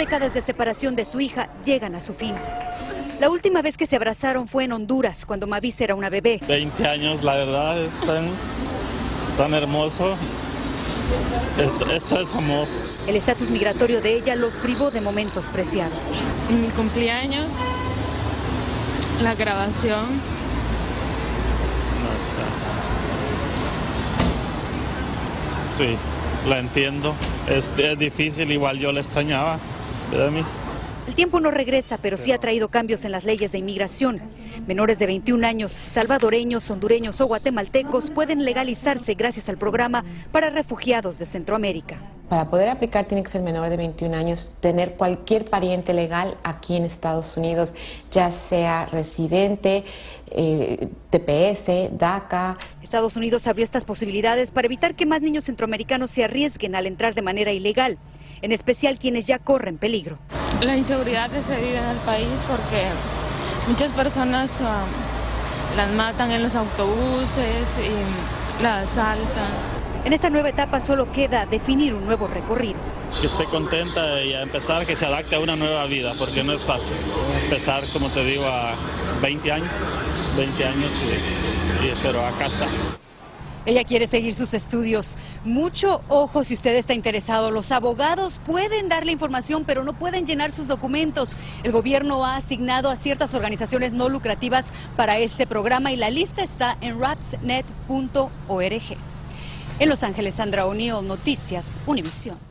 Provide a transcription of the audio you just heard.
décadas de separación de su hija llegan a su fin. La última vez que se abrazaron fue en Honduras, cuando Mavis era una bebé. 20 años, la verdad, es tan, tan hermoso. Esto, esto es amor. El estatus migratorio de ella los privó de momentos preciados. mi cumpleaños, la grabación, No está. Sí, la entiendo. Es, es difícil, igual yo la extrañaba. ¿Verdad, mi? El tiempo no regresa, pero sí ha traído cambios en las leyes de inmigración. Menores de 21 años, salvadoreños, hondureños o guatemaltecos pueden legalizarse gracias al programa para refugiados de Centroamérica. Para poder aplicar tiene que ser menor de 21 años, tener cualquier pariente legal aquí en Estados Unidos, ya sea residente, eh, TPS, DACA. Estados Unidos abrió estas posibilidades para evitar que más niños centroamericanos se arriesguen al entrar de manera ilegal, en especial quienes ya corren peligro. la inseguridad que se vive en el país porque muchas personas ah, las matan en los autobuses y las asaltan. En esta nueva etapa solo queda definir un nuevo recorrido. Que esté contenta y a empezar, que se adapte a una nueva vida, porque no es fácil. Empezar, como te digo, a 20 años, 20 años, y, y- pero acá está. Ella quiere seguir sus estudios. Mucho ojo si usted está interesado. Los abogados pueden darle información, pero no pueden llenar sus documentos. El gobierno ha asignado a ciertas organizaciones no lucrativas para este programa y la lista está en rapsnet.org. En Los Ángeles, Sandra O'Neill, Noticias, Univisión.